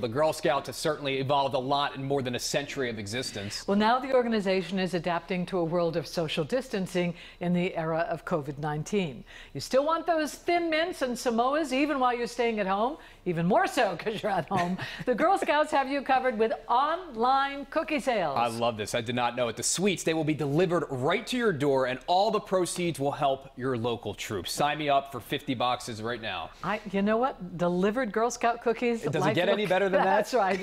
The Girl Scouts has certainly evolved a lot in more than a century of existence. Well, now the organization is adapting to a world of social distancing in the era of COVID 19. You still want those thin mints and Samoas even while you're staying at home? Even more so because you're at home. the Girl Scouts have you covered with online cookie sales. I love this. I did not know it. The sweets, they will be delivered right to your door, and all the proceeds will help your local troops. Sign me up for 50 boxes right now. I, you know what? Delivered Girl Scout cookies. It doesn't get any better than that. That's right.